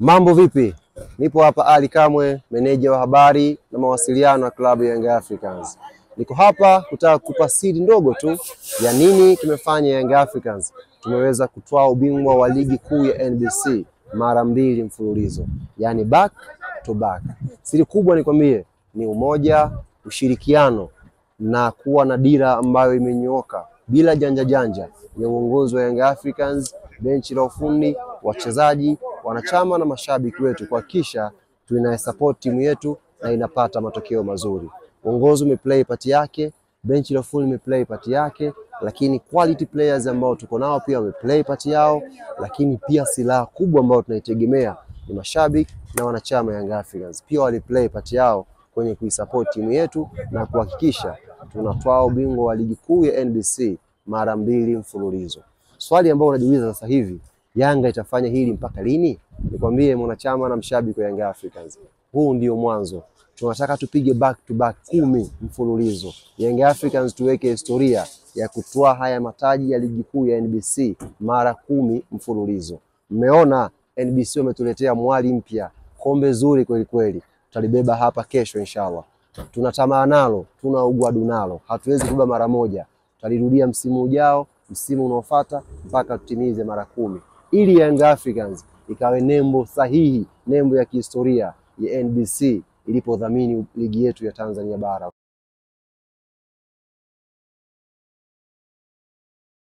Mambo vipi? Nipo hapa Ali Kamwe, meneja wa habari na mawasiliano ya klabu ya Young Africans. Niko hapa kutaka kukupa siri ndogo tu ya nini kimefanya Young Africans tumeweza kutwaa ubingwa wa ligi kuu ya NBC mara mbili mfululizo, yaani back to back. Siri kubwa nikwambie ni umoja, ushirikiano na kuwa na dira ambayo imenyooka bila janja janja ya uongozi wa Young Africans, benchi la ufundi, wachezaji, wanachama na mashabiki wetu kuhakikisha tunaisupport timu yetu na inapata matokeo mazuri. Uongozi umeplay part yake, benchi la ufundi imeplay part yake, lakini quality players ambao tuko nao pia wameplay part yao, lakini pia silaha kubwa ambayo tunaitegemea ni mashabiki na wanachama Young Africans pia waliplay part yao kwenye kuisupport timu yetu na kuhakikisha tunatwaa ubingwa wa ligi kuu ya NBC mara mbili mfululizo. Swali ambalo unajiuliza sasa hivi, Yanga itafanya hili mpaka lini? Nikwambie mwanachama na mshabiki wa Young Africans, huu ndio mwanzo. Tunataka tupige back to back kumi mfululizo. Young Africans tuweke historia ya kutoa haya mataji ya ligi kuu ya NBC mara kumi mfululizo. Mmeona NBC wametuletea mwali mpya, kombe zuri kweli kweli, tutalibeba hapa kesho inshallah. Tunatamaa nalo, tuna ugwadu nalo, hatuwezi kubeba mara moja, tutalirudia msimu ujao, msimu unaofuata mpaka tutimize mara kumi, ili Young Africans ikawe nembo sahihi, nembo ya kihistoria ya NBC ilipodhamini ligi yetu ya Tanzania bara.